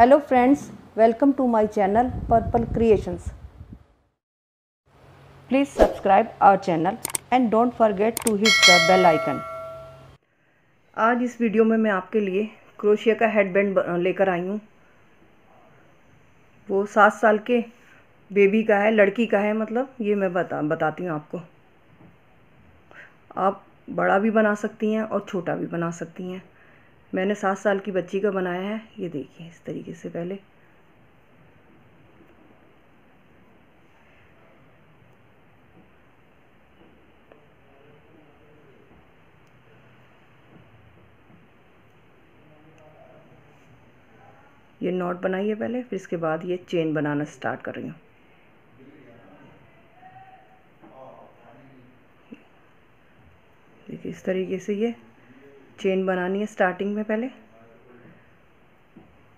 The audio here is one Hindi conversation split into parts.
Hello friends welcome to my channel purple creations please subscribe our channel and don't forget to hit the bell icon आज इस वीडियो में मैं आपके लिए क्रोशिया का हेडबैंड लेकर आई हूँ। वो सात साल के बेबी का है, लड़की का है मतलब ये मैं बता, बताती हूँ आपको। आप बड़ा भी बना सकती हैं और छोटा भी बना सकती हैं। मैंने सात साल की बच्ची का बनाया है, ये देखिए इस तरीके से पहले। ये नॉट बनाइए पहले, फिर इसके बाद ये चेन बनाना स्टार्ट कर रही हूँ। देखिए इस तरीके से ये चेन बनानी है स्टार्टिंग में पहले।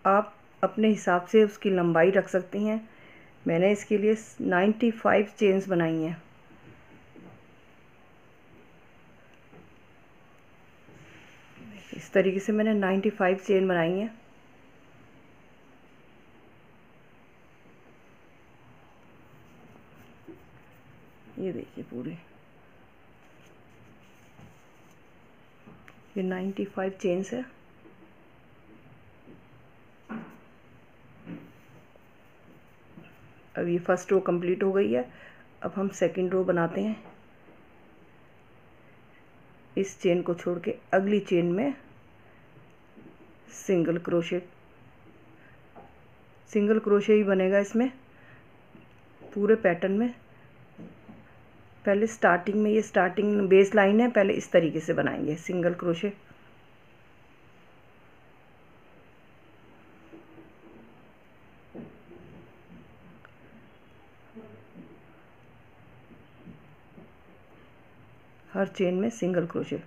आप अपने हिसाब से उसकी लंबाई रख सकती हैं। मैंने इसके लिए नाइन्टी फाइव चेन्स बनाई हैं। इस तरीके से मैंने नाइन्टी फाइव चेन बनाई हैं। ये देखिए पूरे। ये नाइन्टी फाइव चेन्स है। अब ये फ़र्स्ट रो कंप्लीट हो गई है। अब हम सेकंड रो बनाते हैं। इस चेन को छोड़ के अगली चेन में सिंगल क्रोशे सिंगल क्रोशे ही बनेगा इसमें। पूरे पैटर्न में पहले स्टार्टिंग में ये स्टार्टिंग बेस लाइन है, पहले इस तरीके से बनाएँगे सिंगल क्रोशे हर चेन में सिंगल क्रोशे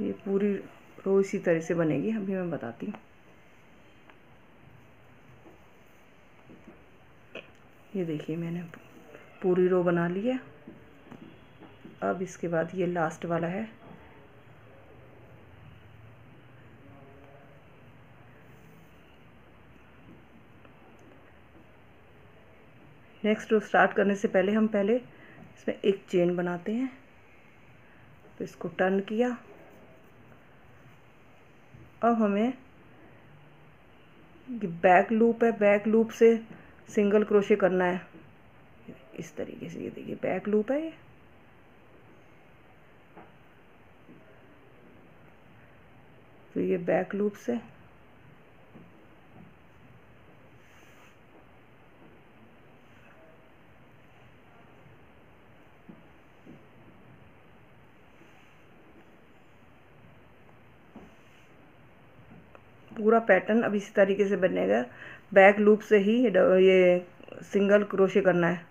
ये पूरी रो इसी तरह से बनेगी, अभी मैं बताती हूँ। ये देखिए, मैंने पूरी रो बना ली है। अब इसके बाद ये लास्ट वाला है। नेक्स्ट रो स्टार्ट करने से पहले हम पहले इसमें एक चेन बनाते हैं। तो इसको टर्न किया। अब हमें बैक लूप है बैक लूप से सिंगल क्रोशे करना है। इस तरीके से ये देखिए बैक लूप है ये। तो ये बैक लूप से पूरा पैटर्न अब इसी तरीके से बनेगा। बैक लूप से ही ये सिंगल क्रोशे करना है।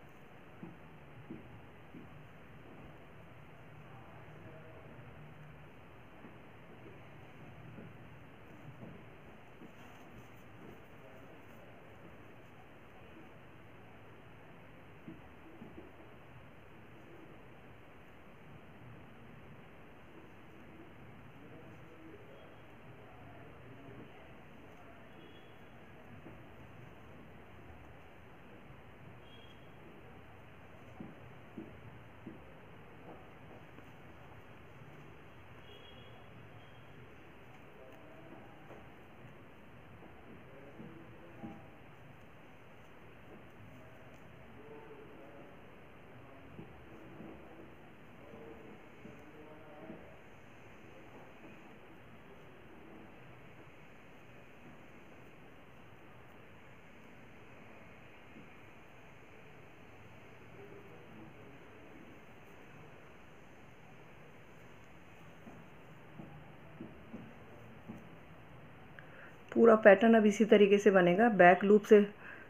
पूरा पैटर्न अब इसी तरीके से बनेगा। बैक लूप से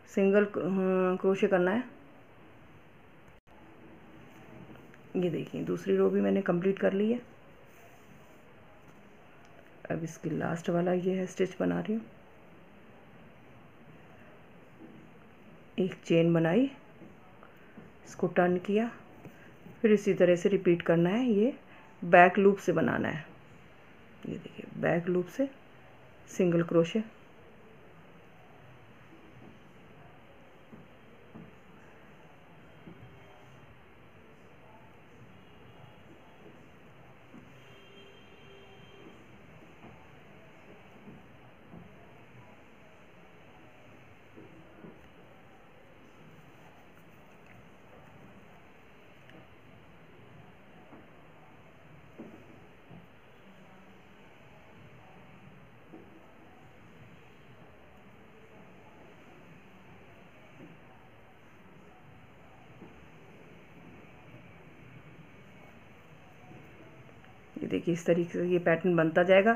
सिंगल क्रोशे करना है। ये देखिए, दूसरी रो भी मैंने कंप्लीट कर ली है। अब इसकी लास्ट वाला ये है स्टिच बना रही हूँ। एक चेन बनाई, इसको टर्न किया, फिर इसी तरह से रिपीट करना है। ये बैक लूप से बनाना है। ये देखिए बैक लूप से सिंगल क्रोशे ये देखिए इस तरीके से ये पैटर्न बनता जाएगा।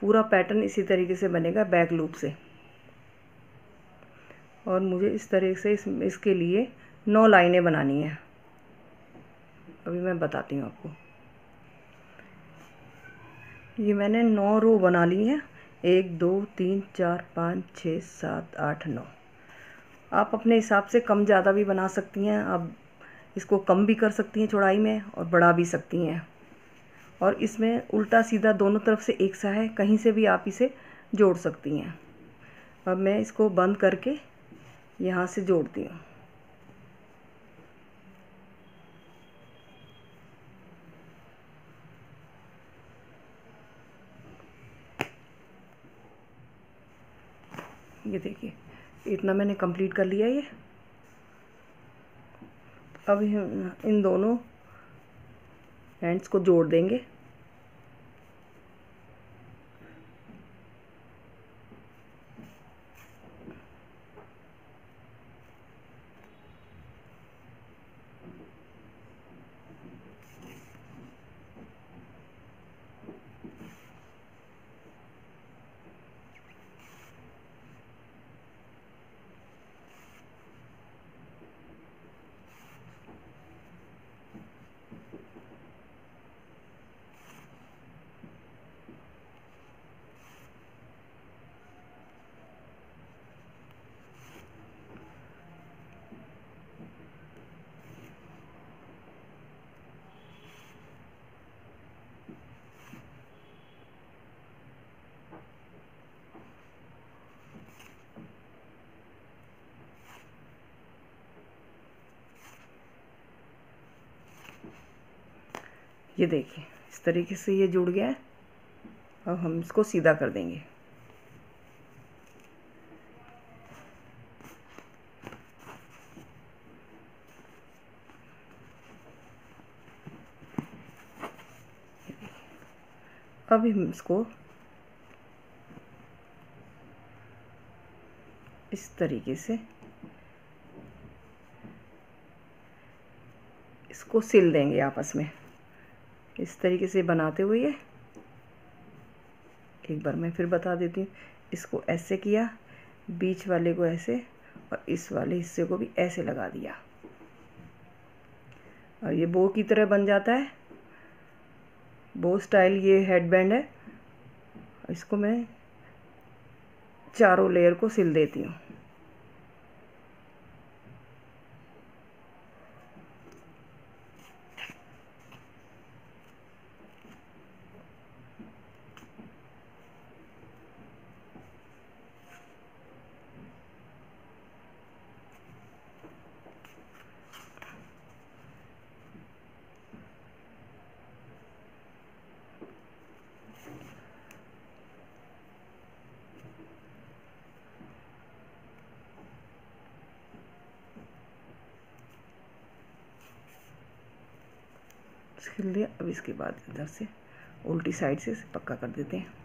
पूरा पैटर्न इसी तरीके से बनेगा बैक लूप से। और मुझे इस तरह से इस, इसके लिए नौ लाइनें बनानी है। अभी मैं बताती हूँ आपको। ये मैंने नौ रो बना ली है। एक, दो, तीन, चार, पाँच छः सात, आठ, नौ। आप अपने हिसाब से कम ज़्यादा भी बना सकती हैं। आप इसको कम भी कर सकती हैं चौड़ाई में और बढ़ा भी सकती हैं। और इसमें उल्टा सीधा दोनों तरफ़ से एक सा है, कहीं से भी आप इसे जोड़ सकती हैं। अब मैं इसको बंद करके यहाँ से जोड़ती हूँ। ये देखिए, इतना मैंने कंप्लीट कर लिया ये। अब इन दोनों हैंड्स को जोड़ देंगे। ये देखिए, इस तरीके से ये जुड़ गया है। अब हम इसको सीधा कर देंगे। अब हम इसको इस तरीके से इसको सिल देंगे आपस में। इस तरीके से बनाते हुए एक बार मैं फिर बता देती हूँ, इसको ऐसे किया, बीच वाले को ऐसे और इस वाले हिस्से को भी ऐसे लगा दिया। और ये बो की तरह बन जाता है। बो स्टाइल ये हेडबैंड है। इसको मैं चारों लेयर को सिल देती हूँ। छिल लिया अब इसके बाद इधर से उल्टी साइड से इसे पक्का कर देते हैं।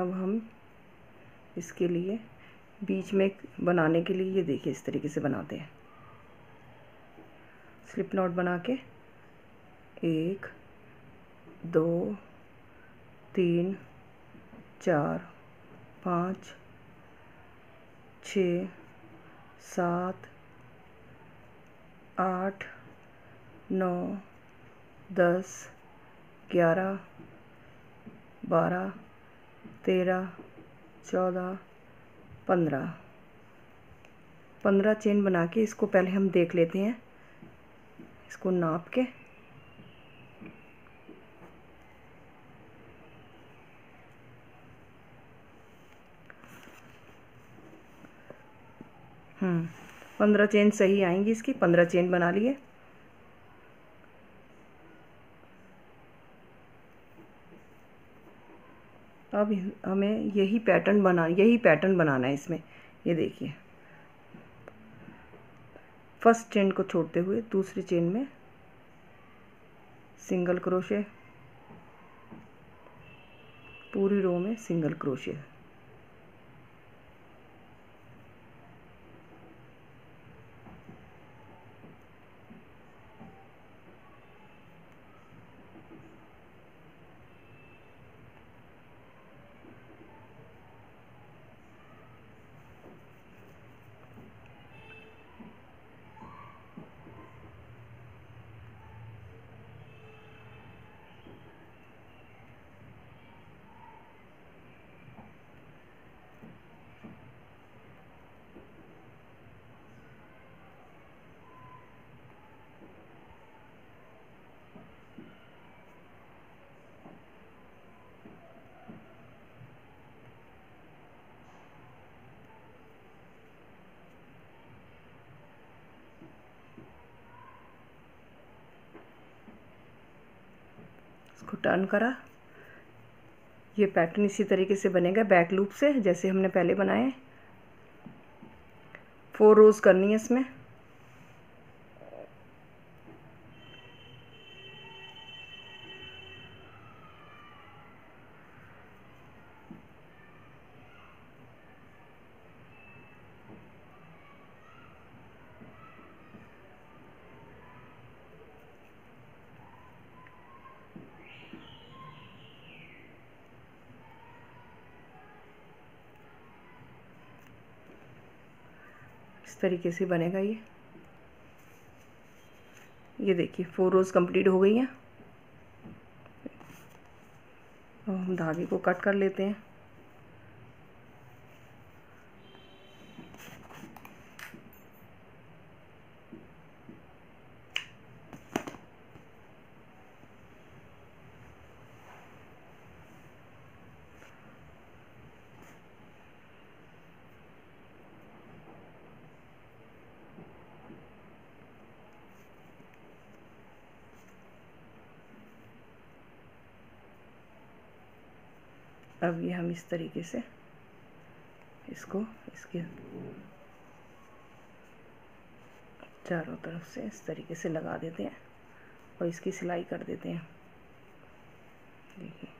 अब हम इसके लिए, बीच में बनाने के लिए ये देखिए इस तरीके से बनाते हैं। स्लिप नॉट बना के एक, दो, तीन, चार, पाँच, छ, सात, आठ, नौ, दस, ग्यारह, बारह तेरह, चौदह, पंद्रह। पंद्रह चेन बना के इसको पहले हम देख लेते हैं। इसको नाप के। हम्म पंद्रह चेन सही आएँगी इसकी। पंद्रह चेन बना लिए। अब हमें यही पैटर्न बना, यही पैटर्न बनाना है इसमें। ये देखिए। फ़र्स्ट चेन को छोड़ते हुए दूसरी चेन में सिंगल क्रोशे पूरी रो में सिंगल क्रोशे इसको टर्न करा। ये पैटर्न इसी तरीके से बनेगा बैक लूप से, जैसे हमने पहले बनाए। फोर रोज़ करनी है इसमें। इस तरीके से बनेगा ये। ये देखिए फोर रोज़ कंप्लीट हो गई हैं। हम धागे को कट कर लेते हैं। अब ये हम इस तरीके से इसको, इसके चारों तरफ़ से इस तरीके से लगा देते हैं और इसकी सिलाई कर देते हैं। देखिए,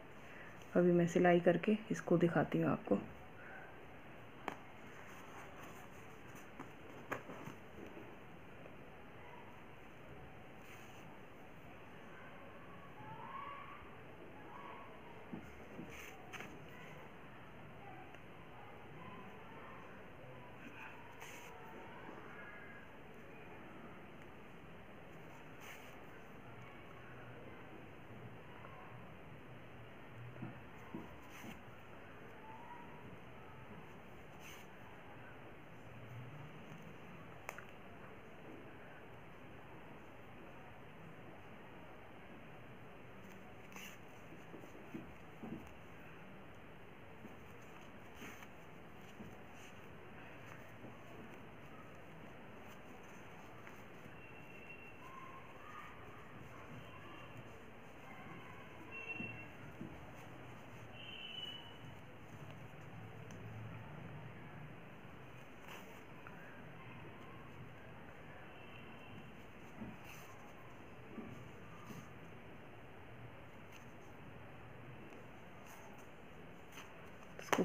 अभी मैं सिलाई करके इसको दिखाती हूँ आपको।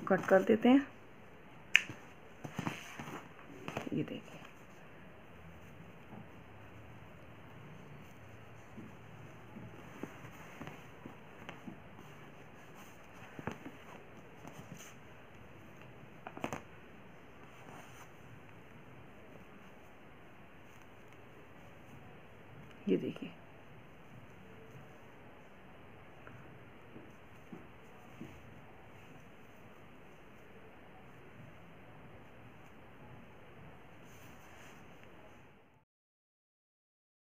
कट कर देते हैं।